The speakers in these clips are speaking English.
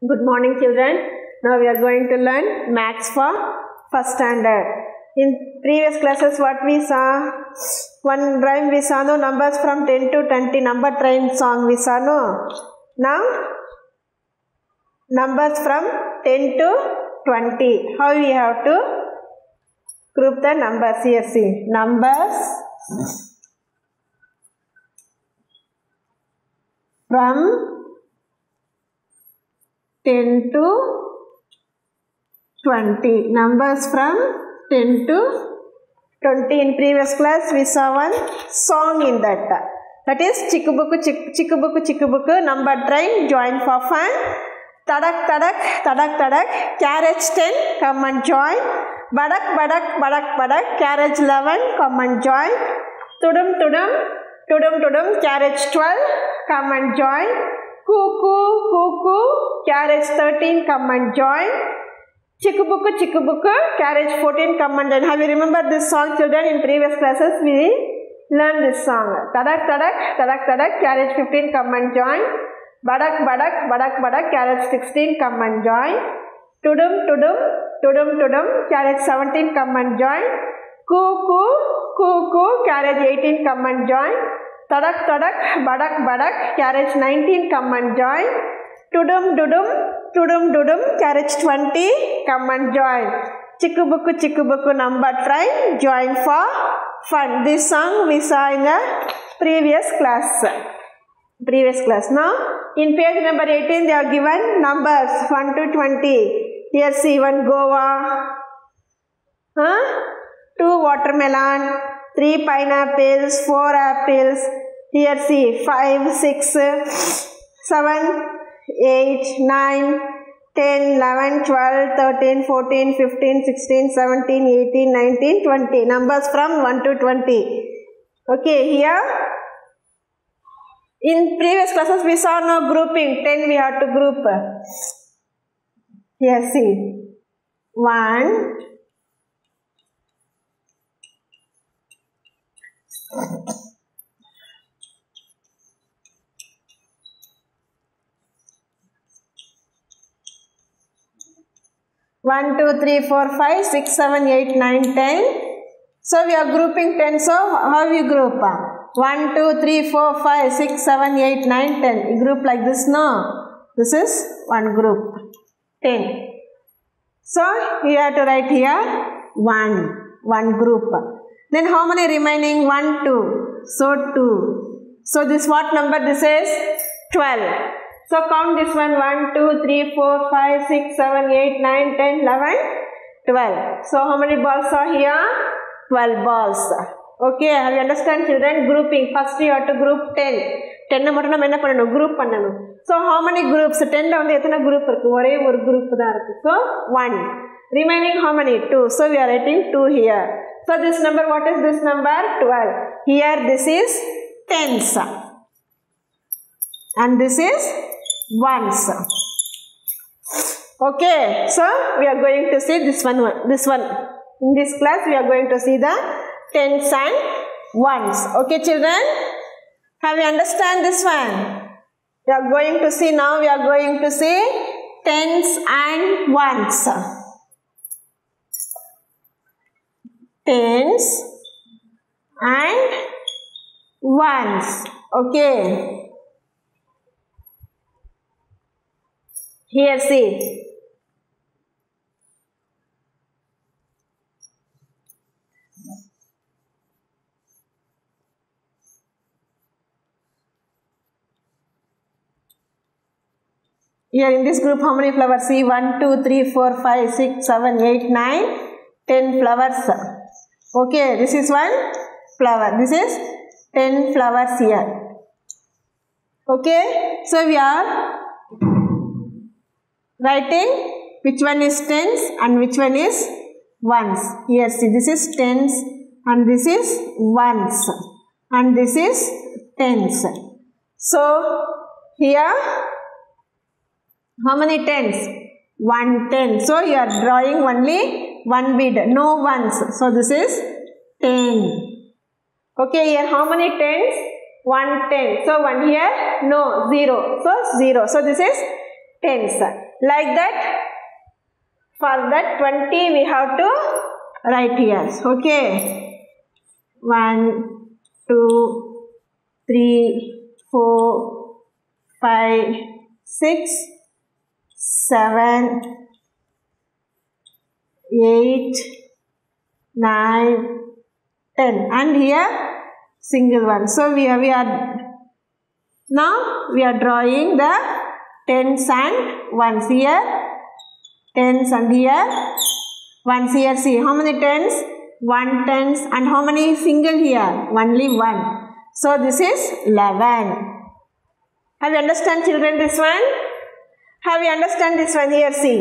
Good morning, children. Now we are going to learn maths for first standard. In previous classes, what we saw, one rhyme we saw no numbers from 10 to 20 number train song we saw no. Now numbers from 10 to 20. How we have to group the numbers here? See numbers from 10 to 20 numbers from 10 to 20 in previous class we saw one song in that. That is chikubuku chik chikubuku chikubuku number train join for fun. Tadak tadak tadak tadak carriage 10 come and join. Badak badak badak badak carriage 11 come and join. Tudum tudum tudum tudum carriage 12 come and join cuckoo cuckoo carriage 13 come and join Chikubuku carriage 14, come and join. Have you remembered this song, children? In previous classes, we learned this song. Tadak Tadak, Tadak Tadak, carriage 15, come and join. Badak Badak, Badak Badak, carriage 16, come and join. Tudum Tudum, Tudum Tudum, carriage 17, come and join. Cuckoo, Cuckoo, carriage 18, come and join. तड़क तड़क, बड़क बड़क carriage 19 come and join टुडुम, डुडुम टुडुम, डुडुम carriage 20 come and join चिक बुक चिक book number try join for fun this song we saw in the previous class previous class ना in page number 18 they are given numbers 1 to 20 here see one guava हाँ two watermelon 3 pineapples. 4 apples. Here see five, six, seven, 8, 9, 10, 11, 12, 13, 14, 15, 16, 17, 18, 19, 20. Numbers from 1 to 20. Okay, here in previous classes we saw no grouping. 10 we have to group. Here see. 1, One, two, three, four, five, six, seven, eight, nine, ten. So we are grouping ten. So how we group? One, two, three, four, five, six, seven, eight, nine, ten. You group like this, no? This is one group. Ten. So you have to write here one, one group. Then how many remaining? One, two. So two. So this what number? This is twelve. So count this one 1, 2, 3, 4, 5, 6, 7, 8, 9, 10, 11, 12. So how many balls are here? 12 balls. Okay, have you understand children? Grouping. First you have to group 10. 10 மட்டும் நம்ம என்ன பண்ணணும் group பண்ணணும் so how many groups டென்னில் வந்து எத்தனை group இருக்குது ஒரே ஒரு குரூப் தான் இருக்குது so one remaining how many to so we are writing two here so this number what is this number twelve here this is tense and this is ones okay so we are going to see this one this one. In this class we are going to see the tens and ones. Okay children? Have you understand this one? We are going to see now we are going to see tens and ones. Tens and ones. Okay Here see. Here in this group how many flowers? See 1, 2, 3, 4, 5, 6, 7, 8, 9, 10 flowers. Okay, this is one flower. This is 10 flowers here. Okay, so we are writing which one is tens and which one is ones. Here see this is tens and this is ones and this is tens. So here how many tens? One ten. So you are drawing only one bead, no ones. So this is ten. Okay, here how many tens? 110. So 1 here, no, 0. So 0. So this is tens. Like that, for that 20 we have to write here. Okay. 1, 2, 3, 4, 5, 6, 7, 8, 9, 10 and here single one. So we are, we are now we are drawing the tens and ones here. Tens and here. Ones here see. How many tens one tens and how many single here? Only one. So this is 11 have you understand children this one? Have you understand this one here? See.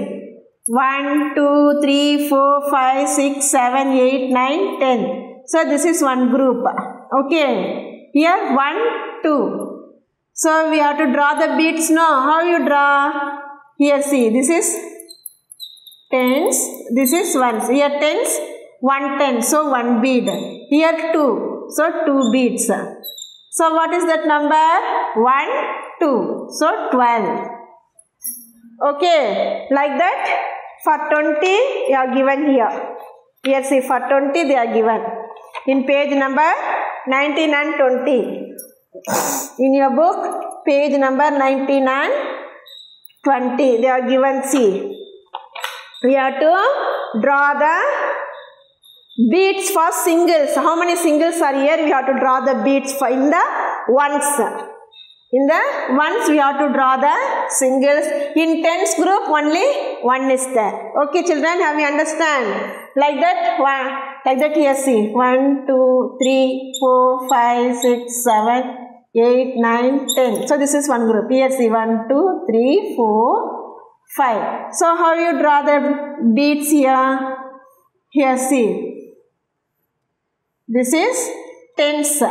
1 2 3 4 5 6 7 8 9 10 so this is one group. Okay. Here 1 2 so we have to draw the beads now. How you draw? Here see, this is tens, this is ones. Here tens, one ten, so one bead. Here two, so two beads. So what is that number? One, two, so twelve. Okay, like that for 20 you are given here. Here see for 20 they are given in page number 19 and 20 in your book page number 19 and 20 they are given see we have to draw the beads for singles. How many singles are here? We have to draw the beads for in the ones. In the ones we have to draw the singles. In tens group only one is there. Okay children have you understand? Like that one like that here see one two three four five six seven 8, 9, 10. So this is one group. Here see 1, 2, 3, 4, 5. So how you draw the beads here? Here see. This is tens.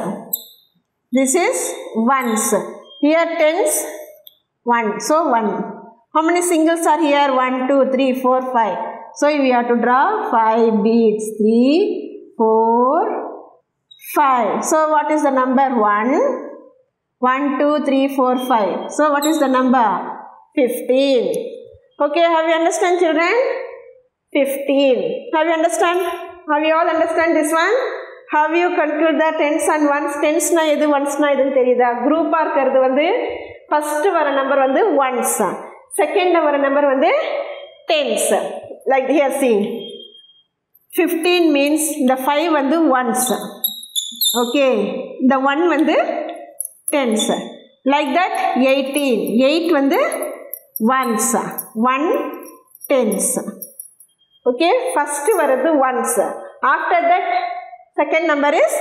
This is ones. Here tens, 1. So 1. How many singles are here? 1, 2, 3, 4, 5. So we have to draw 5 beads. 3, 4, 5. So what is the number? 1. 1, 2, 3, 4, 5. So what is the number? 15. Okay, have you understand children? 15. Have you understand? Have you all understand this one? Have you conclude the tens and ones? Tens na எது ones na எதுன்னு தெரியுதா குரூப்பாக இருக்கிறது வந்து first வர number வந்து once second வர number வந்து tense like here C fifteen means இந்த ஃபைவ் வந்து ஒன்ஸ் ஓகே இந்த ஒன் வந்து tense like that eighteen eight வந்து once one tense okay first வர்றது once after that second number is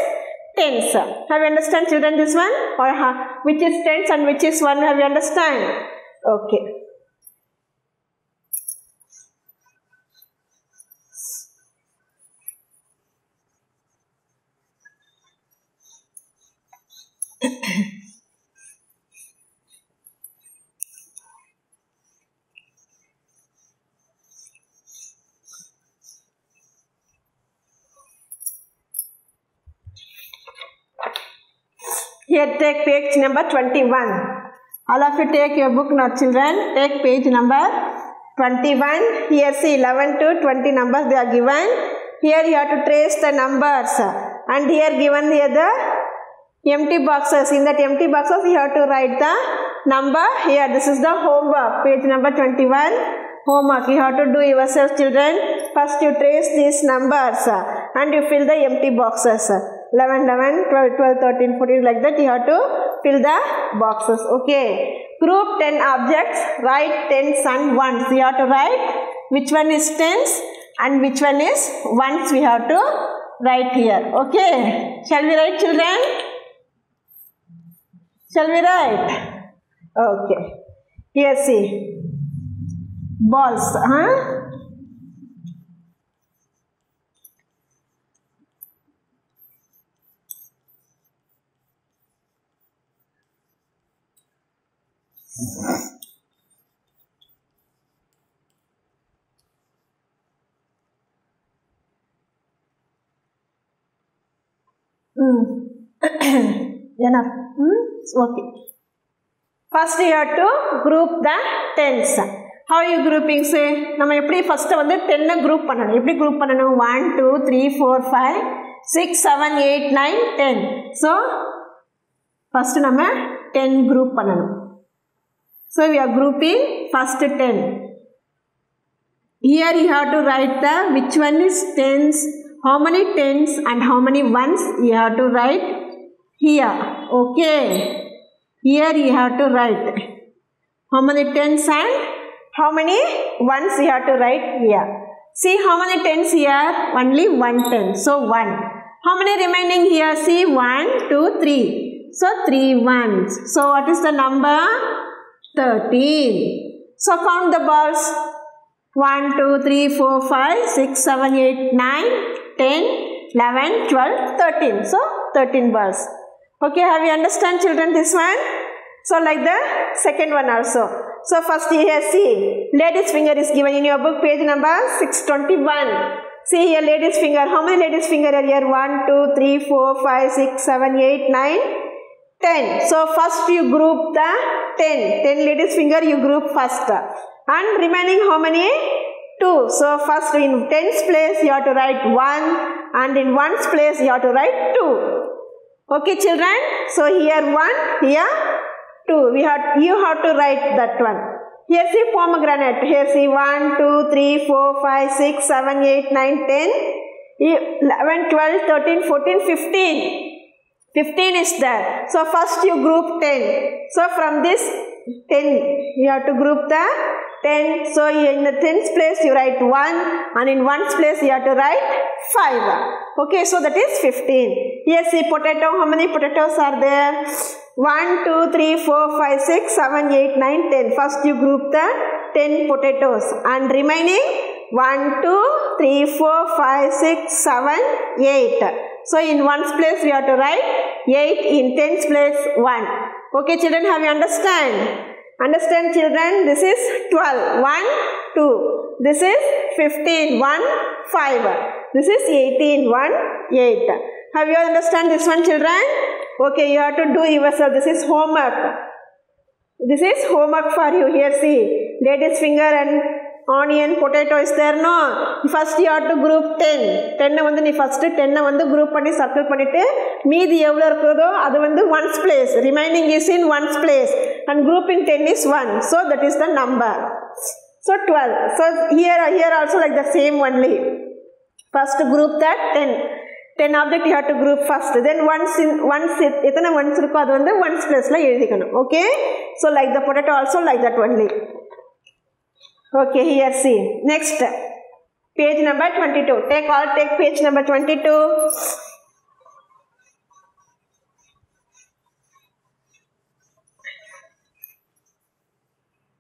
tens. Have you understand children this one? Or ha, which is tens and which is one? Have you understand? Okay. Take page number 21. All of you take your book now children. Take page number 21. Here see 11 to 20 numbers they are given. Here you have to trace the numbers. And here given here the empty boxes. In that empty boxes you have to write the number. Here this is the homework. Page number 21. Homework. You have to do yourself children. First you trace these numbers. And you fill the empty boxes. 11, 11, 12, 12, 13, 14 like that you have to fill the boxes. Okay. Group 10 objects. Write tens and ones. You have to write which one is tens and which one is ones we have to write here. Okay. Shall we write children? Shall we write? Okay. Here see. Balls. Huh? Enough. Mm? It's okay. First you have to group the tens. How you grouping say? நம்ம எப்படி first வந்து டென்னை group பண்ணணும் எப்படி group பண்ணணும் one two three four five six seven eight nine ten so first நம்ம ten group பண்ணணும் So we are grouping first 10. Here you have to write the which one is tens, how many tens and how many ones you have to write here. Okay. Here you have to write how many tens and how many ones you have to write here. See how many tens here? Only one ten. So one. How many remaining here? See one, two, three. So three ones. So what is the number? Thirteen. So count the balls. 1, 2, 3, 4, 5, 6, 7, 8, 9, 10, 11, 12, 13. So, 13 balls. Okay, have you understand children this one? So, like the second one also. So, first here see, lady's finger is given in your book, page number 621. See here, lady's finger. How many lady's finger are here? 1, 2, 3, 4, 5, 6, 7, 8, 9, 10. So, first you group the 10. 10 ladies finger you group first. And remaining how many? 2. So, first in tens place you have to write 1 and in ones place you have to write 2. Okay children? So, here 1, here 2. We have, you have to write that one. Here see pomegranate. Here see 1, 2, 3, 4, 5, 6, 7, 8, 9, 10, 11, 12, 13, 14, 15. 15 is there. So first you group 10. So from this 10, you have to group the 10. So in the tens place you write 1 and in ones place you have to write 5. Okay, so that is 15. Here see potato. How many potatoes are there? 1, 2, 3, 4, 5, 6, 7, 8, 9, 10. First you group the 10 potatoes and remaining 1, 2, 3, 4, 5, 6, 7, 8. So in ones place we have to write 8 in tens place 1. Okay children have you understand? Understand children? This is 12 1 2 this is 15 1 5 this is 18 1 8 have you understand this one children? Okay you have to do yourself. This is homework. This is homework for you. Here see. Lady's finger and onion potato is there first you are to group ten டென்னை வந்து நீ first டென்னை வந்து group பண்ணி circle பண்ணிவிட்டு மீதி எவ்வளோ இருக்கிறதோ அது வந்து ones place remaining is in ones place and grouping ten is one so that is the number so twelve so here here also like the same only first group that ten ten object you had to group first then ones in ones எத்தனை ones இருக்கோ அது வந்து ones பிளேஸில் எழுதிக்கணும். Okay so like the potato also like that only Okay, here see. Next, page number 22. Take all, take page number 22.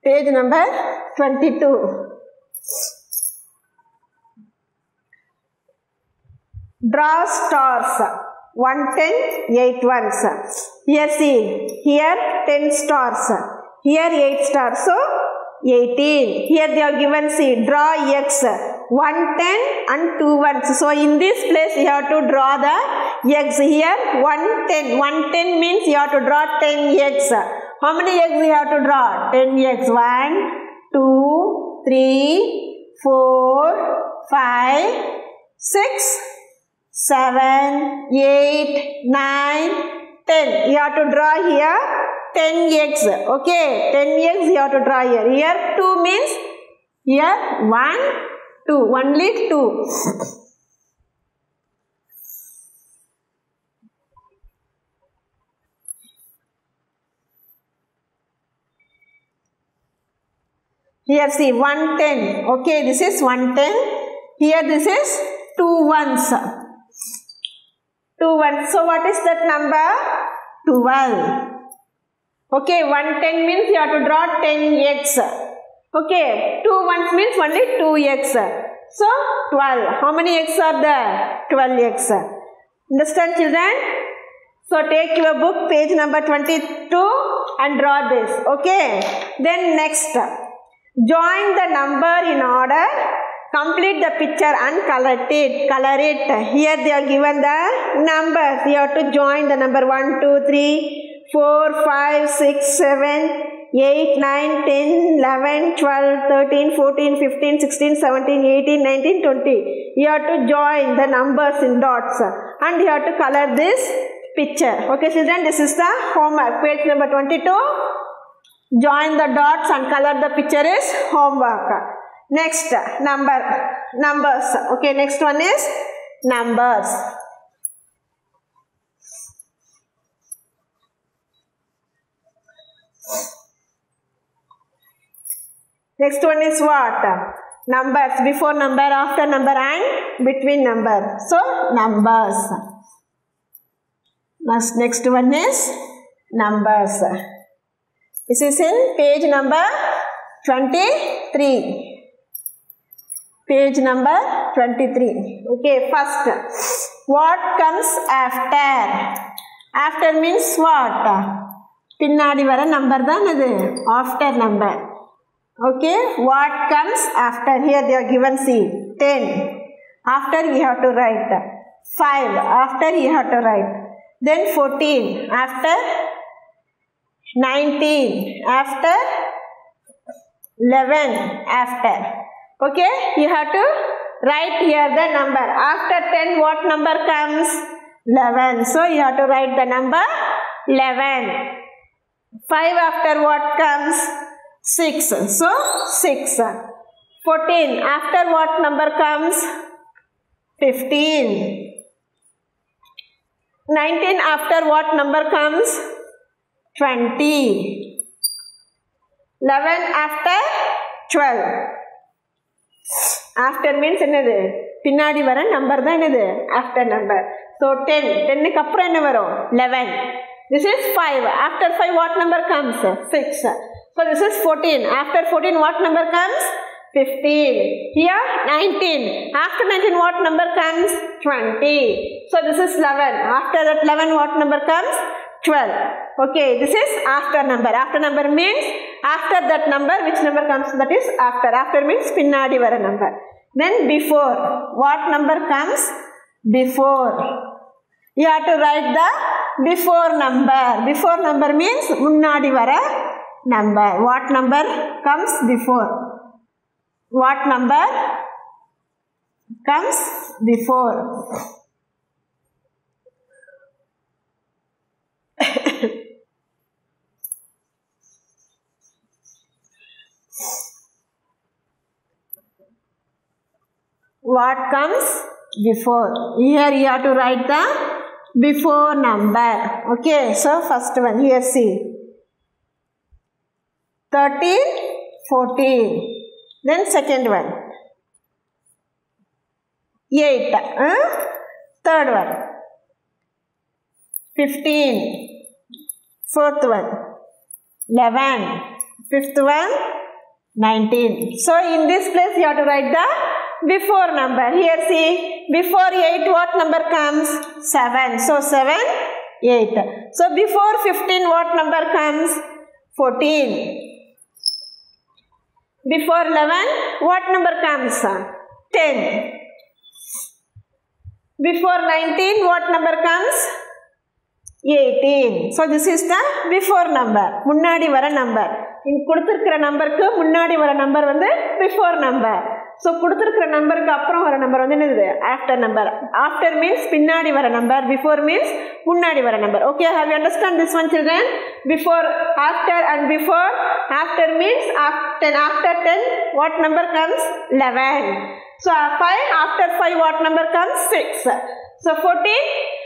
Page number 22. Draw stars. 110, 8 ones. Here see, here 10 stars. Here 8 stars. So, 18. Here they are given see draw x 110 and 2 ones. So in this place you have to draw the x here 110. 110 means you have to draw 10 x. How many x you have to draw? 10 x. 1, 2, 3, 4, 5, 6, 7, 8, 9, 10. You have to draw here 10x. Okay, 10x you have to draw here. Here 2 means here 1, 2. Only 2. Here see 110. Okay, this is 110. Here this is 2 ones. 2 ones. So what is that number? 12. Okay, 110 means you have to draw 10x. Okay, 2 ones means only 2x. So, 12. How many x are there? 12x. Understand children? So, take your book, page number 22 and draw this. Okay. Then next, join the number in order. Complete the picture and color it. Color it. Here they are given the numbers. You have to join the number 1, 2, 3, 4, 5, 6, 7, 8, 9, 10, 11, 12, 13, 14, 15, 16, 17, 18, 19, 20. You have to join the numbers in dots and you have to color this picture. Okay children, this is the homework. Page number 22. Join the dots and color the picture is homework. Next, number, numbers. Okay, next one is numbers. Next one is what? Numbers. Before number, after number and between number. So, numbers. Next, next one is numbers. This is in page number 23. Page number 23. Okay, first. What comes after? After means what? பின்னாடி வர number தான் அது after number okay what comes after here they are given c? 10 after we have to write. 5 after you have to write. Then 14 after 19 after 11 after. Okay you have to write here the number. After 10 what number comes? 11 so you have to write the number 11 5 after what comes 6. So 6. 14. After what number comes? 15. 19. After what number comes? 20. 11. After 12. After means என்னது பின்னாடி வர number தான் என்னது after number so ten டென்னுக்கு அப்புறம் என்ன வரும் eleven this is five after five watt number comes six So this is 14. After 14 what number comes? 15. Here 19. After 19 what number comes? 20. So this is 11. After that 11 what number comes? 12. Okay, this is after number. After number means after that number which number comes that is after. After means pinnadi vara number. Then before. What number comes? Before. You have to write the before number. Before number means munnadi vara number. What number comes before? What number comes before? what comes before? Here you have to write the before number. Okay, so first one here see. 13, 14. Then second one. 8. Uh, third one. 15. Fourth one. 11. Fifth one. 19. So in this place you have to write the before number. Here see, before 8 what number comes? 7. So 7, 8. So before 15 what number comes? 14 Before 11, what number comes? 10. Before 19, what number comes? 18. So this is the before number. முன்னாடி வர number இங்க கொடுத்துருக்கிற நம்பருக்கு முன்னாடி வர number வந்து before number so கொடுத்துருக்கிற நம்பருக்கு அப்புறம் வர நம்பர் வந்து என்னது ஆஃப்டர் நம்பர் ஆஃப்டர் மீன்ஸ் பின்னாடி வர நம்பர் பிஃபோர் மீன்ஸ் முன்னாடி வர number okay how you understand this one children before after and before after means after 10. After 10, what number comes? 11. So uh, 5, after 5, what number comes? 6. So 14,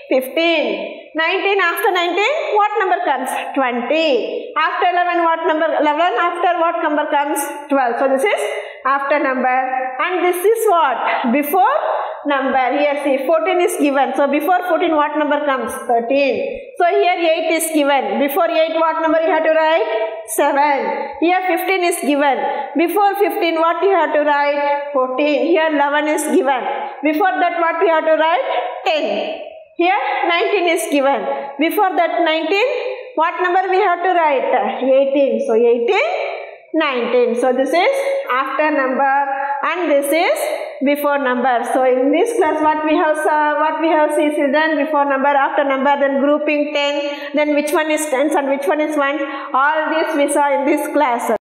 15. 19, after 19, what number comes? 20. After 11, what number? 11, after what number comes? 12. So this is after number. And this is what? Before number. Here see, 14 is given. So before 14, what number comes? 13. So here 8 is given. Before 8, what number you have to write? 7. Here 15 is given. Before 15, what you have to write? 14. Here 11 is given. Before that, what you have to write? 10. Here 19 is given. Before that 19, what number we have to write? 18. So 18, 19. So this is after number and this is before number. So in this class, what we have saw, what we have seen is then before number, after number, then grouping ten, then which one is tens and which one is ones. All this we saw in this class.